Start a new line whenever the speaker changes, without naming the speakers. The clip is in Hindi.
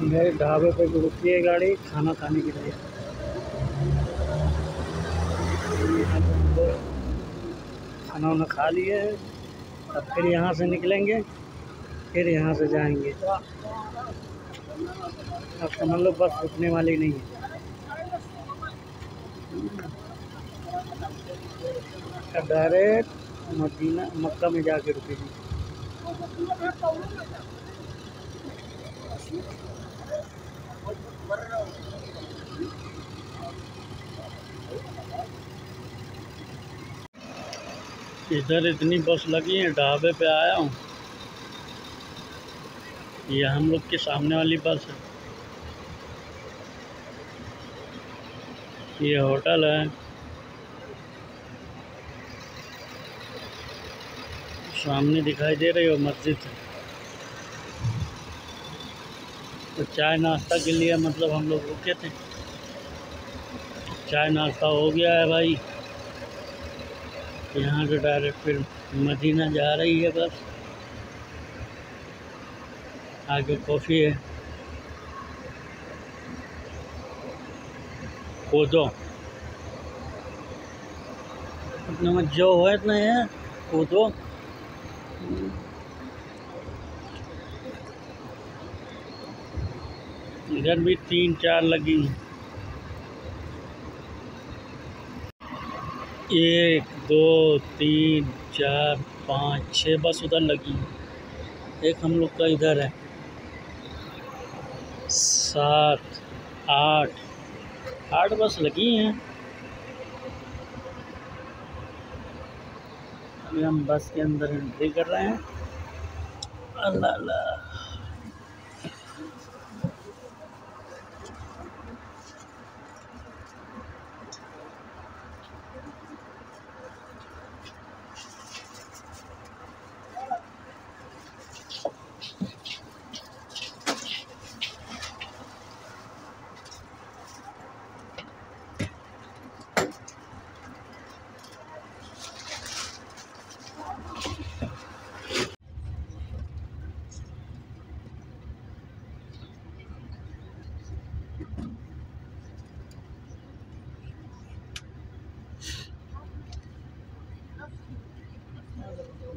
मेरे ढाबे पे रुकी है गाड़ी, खाना खाने के लिए। खाना वाना खा लिए है अब फिर यहाँ से निकलेंगे, फिर यहाँ से जाएँगे। अब समझ लो बस रुकने वाली नहीं है। डायरेक्ट मदीना, मक्का में जाके रुकेगी। इधर इतनी बस लगी है, ढाबे पे आया हूँ। ये हम लोग के सामने वाली बस है। ये होटल है। सामने दिखाई दे रही हो मस्जिद तो चाय नाश्ता के लिए मतलब हम लोग रुके थे। चाय नाश्ता हो गया है भाई। यहाँ से डायरेक्ट फिर मदीना जा रही है बस। आगे कॉफ़ी है। कूदो में जो है इतना है कूदो इधर भी तीन चार लगी एक, दो, तीन, चार, पाँच छः बस उधर लगी एक हम लोग का इधर है। सात, आठ आठ बस लगी हैं। अभी हम बस के अंदर एंट्री कर रहे हैं। अल्लाह अल्लाह।